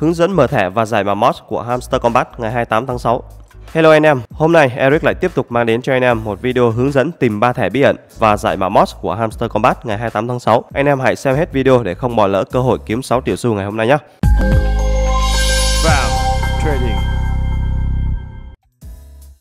hướng dẫn mở thẻ và giải mã mod của Hamster Combat ngày 28 tháng 6. Hello anh em, hôm nay Eric lại tiếp tục mang đến cho anh em một video hướng dẫn tìm 3 thẻ bí ẩn và giải mã mod của Hamster Combat ngày 28 tháng 6. Anh em hãy xem hết video để không bỏ lỡ cơ hội kiếm 6 triệu xu ngày hôm nay nhé. Vào Trading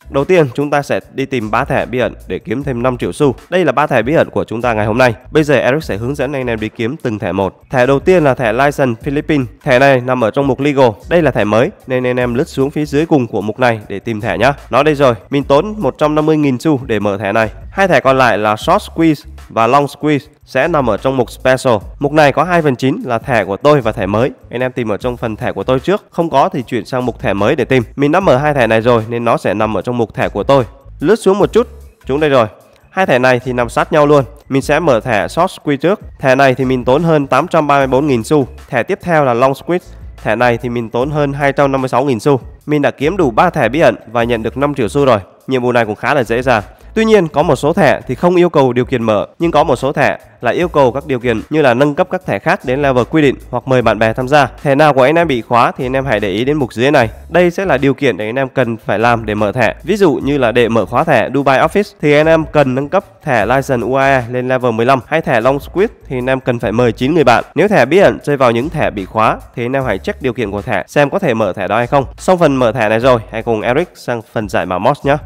Đầu tiên chúng ta sẽ đi tìm 3 thẻ bí ẩn để kiếm thêm 5 triệu xu. Đây là 3 thẻ bí ẩn của chúng ta ngày hôm nay. Bây giờ Eric sẽ hướng dẫn anh em đi kiếm từng thẻ một. Thẻ đầu tiên là thẻ License Philippines. Thẻ này nằm ở trong mục Legal. Đây là thẻ mới nên anh em lướt xuống phía dưới cùng của mục này để tìm thẻ nhá. Nó đây rồi, mình tốn 150.000 xu để mở thẻ này. Hai thẻ còn lại là Short Squeeze và Long Squeeze sẽ nằm ở trong mục Special. Mục này có 2 phần chính là thẻ của tôi và thẻ mới. Anh em tìm ở trong phần thẻ của tôi trước, không có thì chuyển sang mục thẻ mới để tìm. Mình đã mở hai thẻ này rồi nên nó sẽ nằm ở trong mục thẻ của tôi. Lướt xuống một chút, chúng đây rồi. Hai thẻ này thì nằm sát nhau luôn. Mình sẽ mở thẻ Short Squeeze trước. Thẻ này thì mình tốn hơn 834.000 xu. Thẻ tiếp theo là Long Squeeze. Thẻ này thì mình tốn hơn 256.000 xu. Mình đã kiếm đủ 3 thẻ bí ẩn và nhận được 5 triệu xu rồi. Nhiệm vụ này cũng khá là dễ dàng. Tuy nhiên có một số thẻ thì không yêu cầu điều kiện mở, nhưng có một số thẻ lại yêu cầu các điều kiện như là nâng cấp các thẻ khác đến level quy định hoặc mời bạn bè tham gia. Thẻ nào của anh em bị khóa thì anh em hãy để ý đến mục dưới này. Đây sẽ là điều kiện để anh em cần phải làm để mở thẻ. Ví dụ như là để mở khóa thẻ Dubai Office thì anh em cần nâng cấp thẻ License UAE lên level 15 hay thẻ Long Squid thì anh em cần phải mời 9 người bạn. Nếu thẻ bí ẩn rơi vào những thẻ bị khóa thì anh em hãy check điều kiện của thẻ xem có thể mở thẻ đó hay không. Xong phần mở thẻ này rồi, hãy cùng Eric sang phần giải mã mod nhé.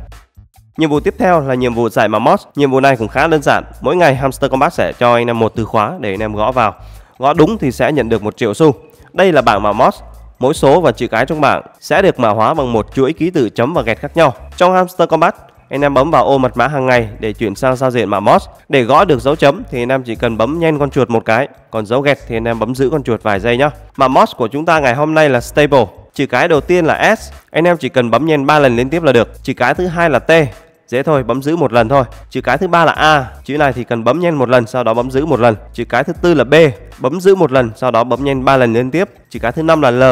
Nhiệm vụ tiếp theo là nhiệm vụ giải mã mod. Nhiệm vụ này cũng khá đơn giản. Mỗi ngày Hamster Combat sẽ cho anh em một từ khóa để anh em gõ vào. Gõ đúng thì sẽ nhận được một triệu xu. Đây là bảng mã mod. Mỗi số và chữ cái trong bảng sẽ được mã hóa bằng một chuỗi ký tự chấm và gạch khác nhau. Trong Hamster Combat, anh em bấm vào ô mật mã hàng ngày để chuyển sang giao diện mã mod. Để gõ được dấu chấm thì anh em chỉ cần bấm nhanh con chuột một cái, còn dấu gạch thì anh em bấm giữ con chuột vài giây nhé. Mã mod của chúng ta ngày hôm nay là stable. Chữ cái đầu tiên là S, anh em chỉ cần bấm nhanh 3 lần liên tiếp là được. Chữ cái thứ hai là T, Dễ thôi, bấm giữ một lần thôi. Chữ cái thứ ba là A, chữ này thì cần bấm nhanh một lần, sau đó bấm giữ một lần. Chữ cái thứ tư là B, bấm giữ một lần, sau đó bấm nhanh ba lần liên tiếp. Chữ cái thứ năm là L,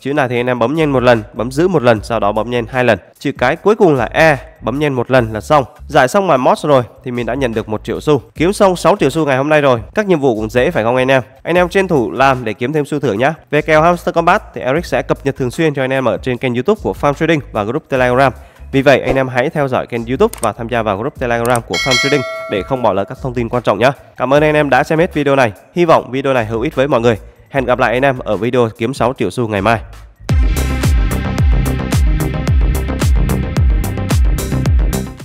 chữ này thì anh em bấm nhanh một lần, bấm giữ một lần, sau đó bấm nhanh hai lần. Chữ cái cuối cùng là E, bấm nhanh một lần là xong. Giải xong màn mod rồi thì mình đã nhận được một triệu xu. Kiếm xong 6 triệu xu ngày hôm nay rồi. Các nhiệm vụ cũng dễ phải không anh em? Anh em tranh thủ làm để kiếm thêm xu thưởng nhá. Về kèo Hamster Combat thì Eric sẽ cập nhật thường xuyên cho anh em ở trên kênh YouTube của Farm Trading và group Telegram. Vì vậy, anh em hãy theo dõi kênh YouTube và tham gia vào group Telegram của Farm Trading để không bỏ lỡ các thông tin quan trọng nhé. Cảm ơn anh em đã xem hết video này. Hy vọng video này hữu ích với mọi người. Hẹn gặp lại anh em ở video kiếm 6 triệu xu ngày mai.